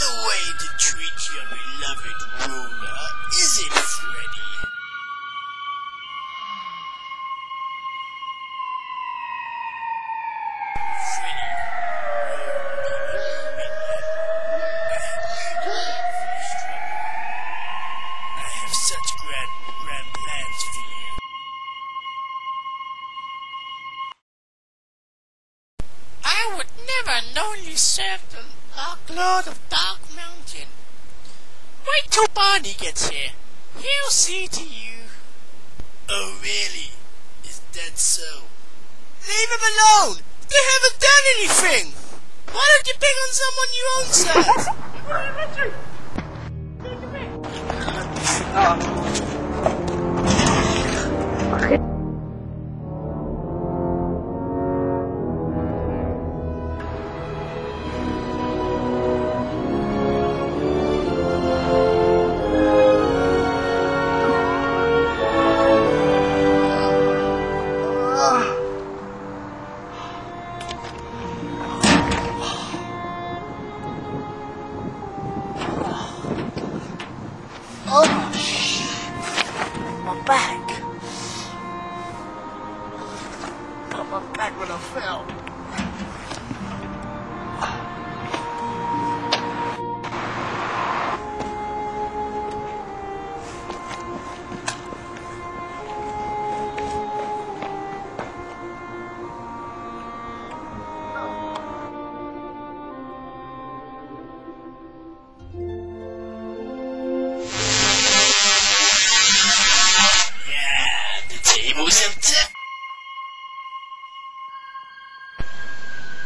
the way to treat your beloved ruler, is it, Freddy? I would never knowingly serve the Dark Lord of Dark Mountain. Wait till Barney gets here. He'll see to you. Oh, really? Is that so? Leave him alone! They haven't done anything! Why don't you pick on someone your own size? Oh,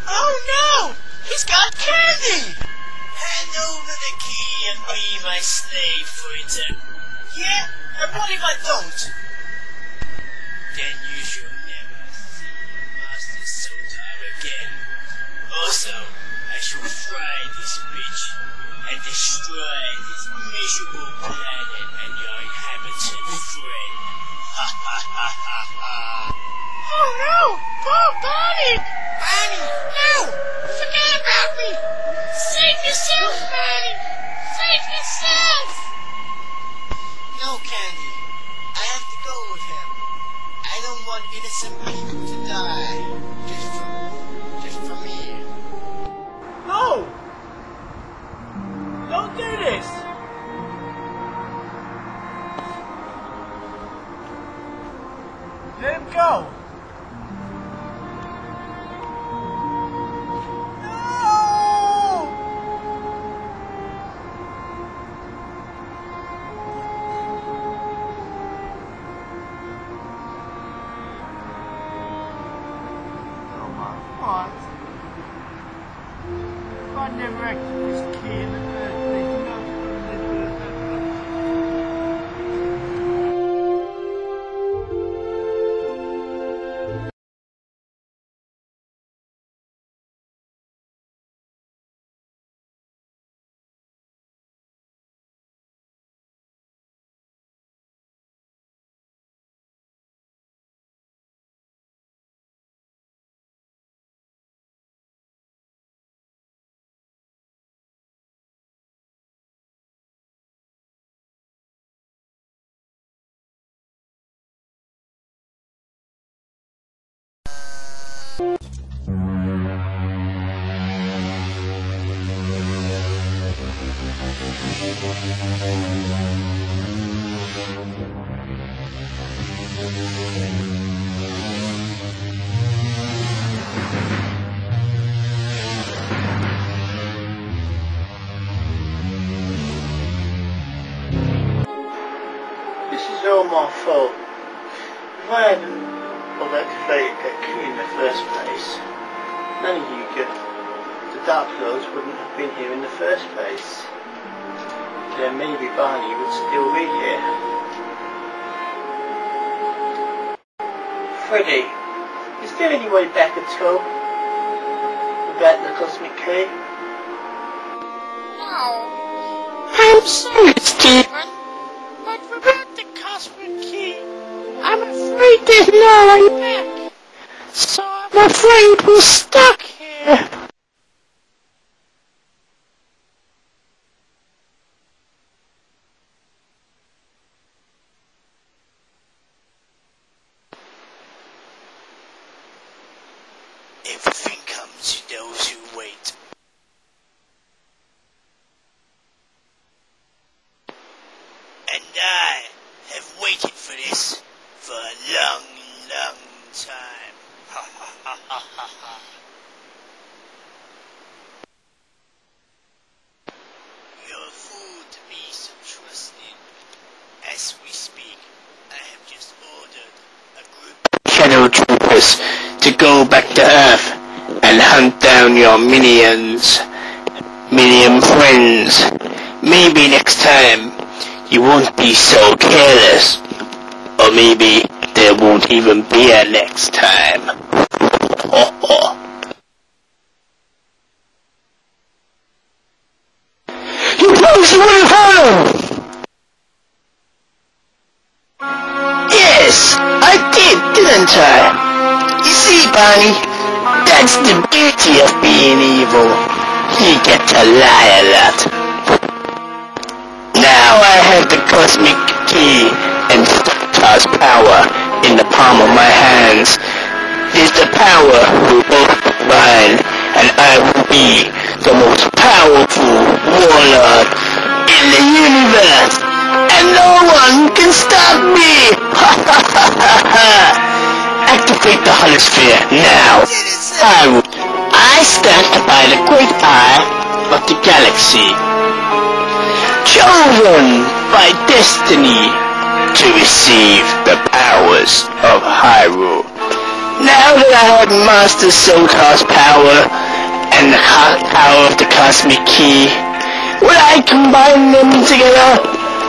Oh no! He's got candy! Hand over the key and be my slave for eternity. Yeah? And what if I don't? Then you shall never see your master Sultan again. Also, I shall fry this bitch and destroy this miserable planet and your inhabitant friend. Ha ha ha ha ha. Oh no! Oh, Bonnie! Bonnie, no! Forget about me! Save yourself, Bonnie! Save yourself! No, Candy. I have to go with him. I don't want innocent people to die. Just for, just for me. No! Don't do this! Let him go! If my fault. If I hadn't of activated that key in the first place, none of you could, the Dark Lords wouldn't have been here in the first place. Then maybe Barney would still be here. Freddy, is there any way back at all? About the cosmic key? No. I'm sorry, Stephen. There's no way back. So I'm afraid we're stuck here. Everything comes to those who wait. And I have waited for this for a long, long time. Ha ha ha ha ha ha. Purpose to go back to Earth and hunt down your minions, minion friends. Maybe next time you won't be so careless. Or maybe there won't even be a next time. you close the home! Yes, I did, didn't I? See, Barney, that's the beauty of being evil. You get to lie a lot. Now I have the cosmic key and Stars power in the palm of my hands. Is the power will both mine, and I will be the most powerful warlord in the universe, and no one can stop me! Ha ha ha ha ha! Activate the holosphere now. I. I stand by the great eye of the galaxy, chosen by destiny to receive the powers of Hyrule. Now that I have mastered Sotar's power and the heart power of the cosmic key, when I combine them together,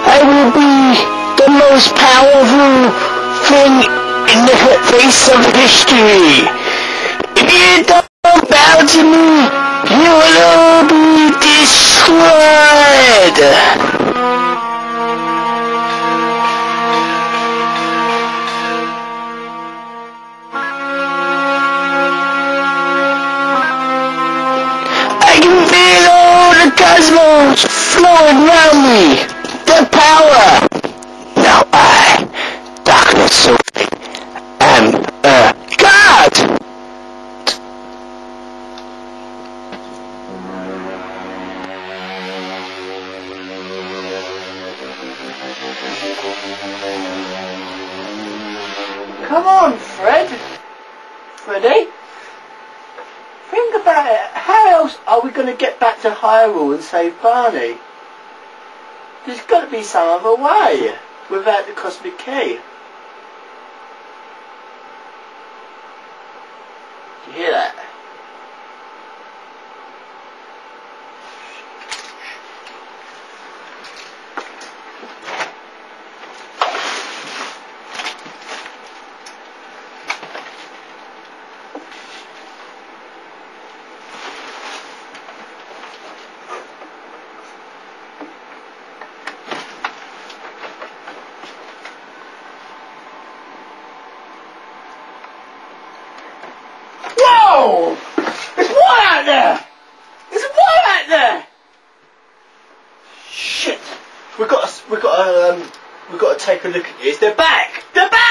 I will be the most powerful thing in the face of history. If you don't bow to me, you will all be destroyed. Come on, Fred. Freddy. Think about it. How else are we going to get back to Hyrule and save Barney? There's got to be some other way without the cosmic key. You hear that? Whoa! There's one out there! There's one out there! Shit! We've got to, we've got to, um, we've got to take a look at these. They're back! They're back!